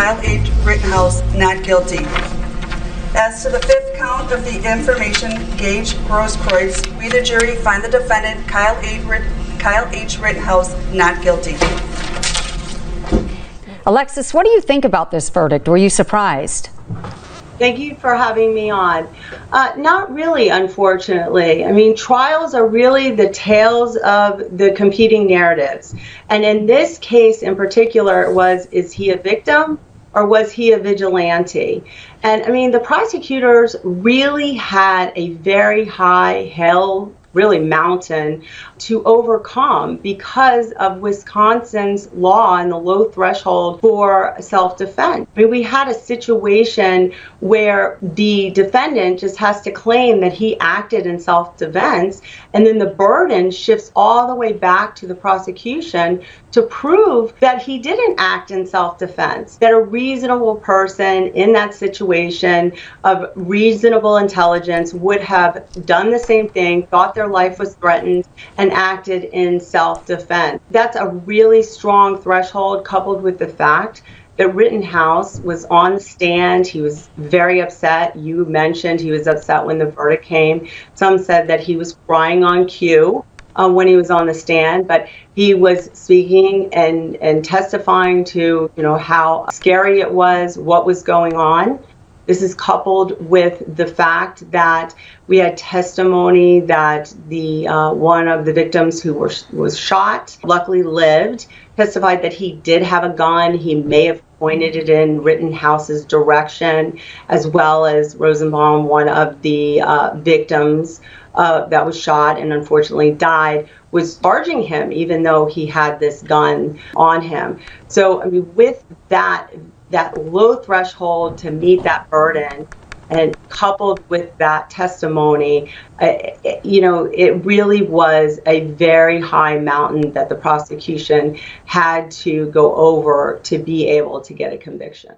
Kyle H. Rittenhouse not guilty. As to the fifth count of the information Gage Grosskreutz, we the jury find the defendant Kyle H. Rit- Kyle H. Rittenhouse not guilty. Alexis, what do you think about this verdict? Were you surprised? Thank you for having me on. Uh, not really, unfortunately. I mean, trials are really the tales of the competing narratives. And in this case in particular, it was is he a victim or was he a vigilante? And I mean, the prosecutors really had a very high hell really mountain to overcome because of Wisconsin's law and the low threshold for self defense. I mean, we had a situation where the defendant just has to claim that he acted in self defense, and then the burden shifts all the way back to the prosecution to prove that he didn't act in self defense, that a reasonable person in that situation of reasonable intelligence would have done the same thing, thought their life was threatened, and acted in self defense. That's a really strong threshold, coupled with the fact that Rittenhouse was on the stand. He was very upset. You mentioned he was upset when the verdict came. Some said that he was crying on cue. Uh, when he was on the stand, but he was speaking and, and testifying to you know how scary it was, what was going on. This is coupled with the fact that we had testimony that the uh, one of the victims who were, was shot, luckily lived, testified that he did have a gun. He may have pointed it in Rittenhouse's direction, as well as Rosenbaum, one of the uh, victims uh, that was shot and unfortunately died, was charging him, even though he had this gun on him. So, I mean, with that that low threshold to meet that burden and coupled with that testimony, uh, you know, it really was a very high mountain that the prosecution had to go over to be able to get a conviction.